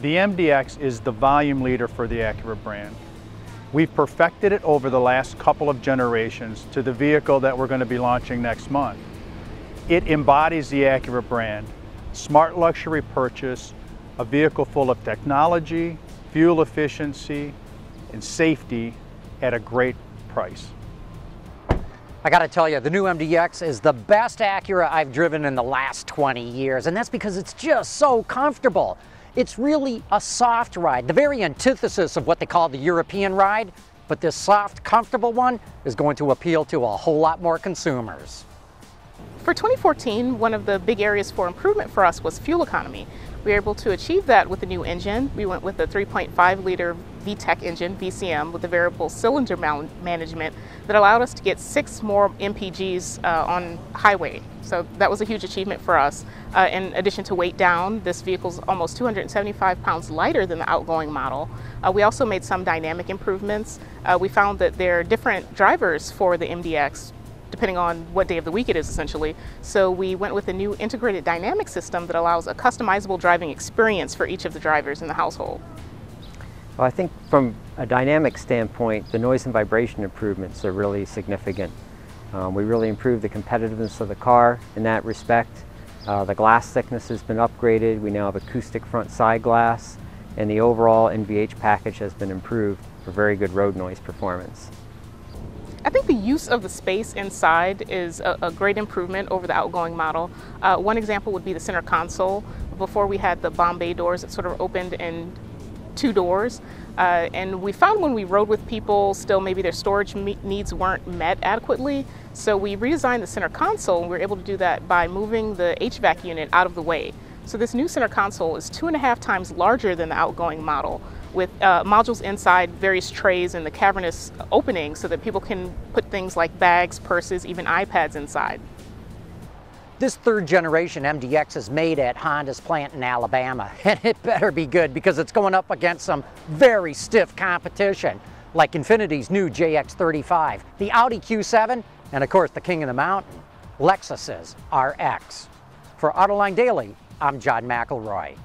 The MDX is the volume leader for the Acura brand. We've perfected it over the last couple of generations to the vehicle that we're going to be launching next month. It embodies the Acura brand, smart luxury purchase, a vehicle full of technology, fuel efficiency, and safety at a great price. I gotta tell you, the new MDX is the best Acura I've driven in the last 20 years, and that's because it's just so comfortable. It's really a soft ride, the very antithesis of what they call the European ride, but this soft, comfortable one is going to appeal to a whole lot more consumers. For 2014, one of the big areas for improvement for us was fuel economy. We were able to achieve that with the new engine. We went with a 3.5 liter VTEC engine, VCM, with the variable cylinder management that allowed us to get six more MPGs uh, on highway. So that was a huge achievement for us. Uh, in addition to weight down, this vehicle is almost 275 pounds lighter than the outgoing model. Uh, we also made some dynamic improvements. Uh, we found that there are different drivers for the MDX depending on what day of the week it is essentially. So we went with a new integrated dynamic system that allows a customizable driving experience for each of the drivers in the household. Well, I think from a dynamic standpoint, the noise and vibration improvements are really significant. Um, we really improved the competitiveness of the car in that respect. Uh, the glass thickness has been upgraded. We now have acoustic front side glass and the overall NVH package has been improved for very good road noise performance. I think the use of the space inside is a, a great improvement over the outgoing model. Uh, one example would be the center console. Before we had the bomb bay doors that sort of opened in two doors. Uh, and we found when we rode with people, still maybe their storage needs weren't met adequately. So we redesigned the center console, and we were able to do that by moving the HVAC unit out of the way. So this new center console is two and a half times larger than the outgoing model with uh, modules inside various trays in the cavernous opening so that people can put things like bags, purses, even iPads inside. This third generation MDX is made at Honda's plant in Alabama, and it better be good because it's going up against some very stiff competition, like Infiniti's new JX35, the Audi Q7, and of course the king of the mountain, Lexus's RX. For Autoline Daily, I'm John McElroy.